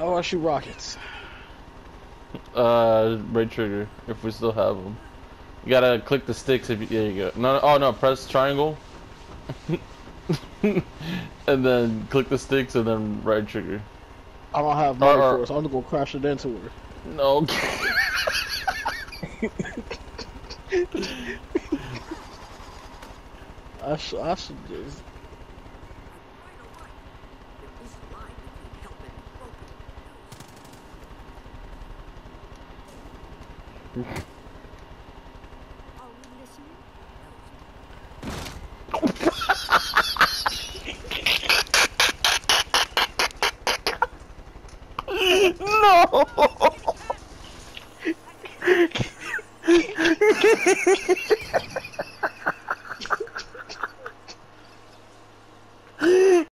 How do I shoot rockets? Uh, right trigger, if we still have them. You gotta click the sticks if you, there you go. No, no, oh no, press triangle. and then click the sticks and then right trigger. I don't have money Or- or- for it, so I'm gonna go crash it into her. No. I, sh I should just. No.